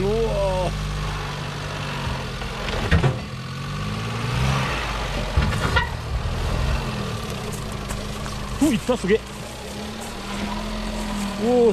うわういったすげえ。おお